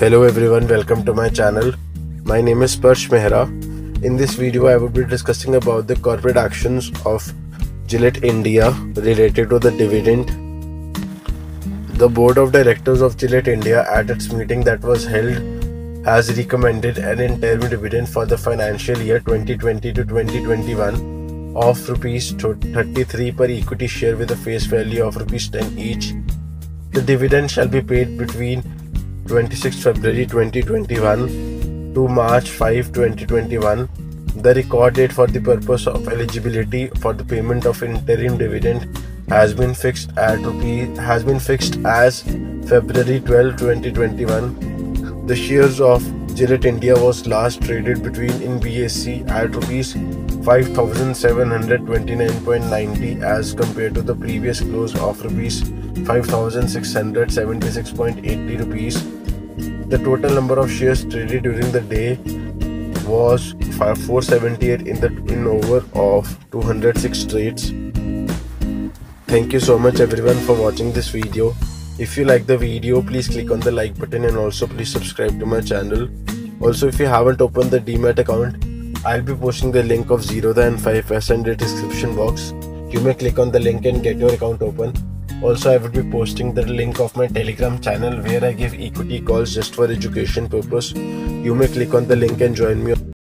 Hello everyone, welcome to my channel. My name is Sparsh Mehra. In this video, I will be discussing about the corporate actions of Gillette India related to the dividend. The board of directors of Gillette India at its meeting that was held has recommended an interim dividend for the financial year 2020 to 2021 of rupees 33 per equity share with a face value of rupees 10 each. The dividend shall be paid between 26 February 2021 to March 5 2021 the record date for the purpose of eligibility for the payment of interim dividend has been fixed at rupee has been fixed as February 12 2021 the shares of Gillette India was last traded between in BSE at rupees 5729.90 as compared to the previous close of rupees 5676.80 rupees the total number of shares traded during the day was 478 in the in over of 206 trades. Thank you so much everyone for watching this video. If you like the video, please click on the like button and also please subscribe to my channel. Also, if you haven't opened the Demat account, I'll be posting the link of Zerodha and 5paisa in the description box. You may click on the link and get your account open. Also, I would be posting the link of my Telegram channel where I give equity calls just for education purpose. You may click on the link and join me.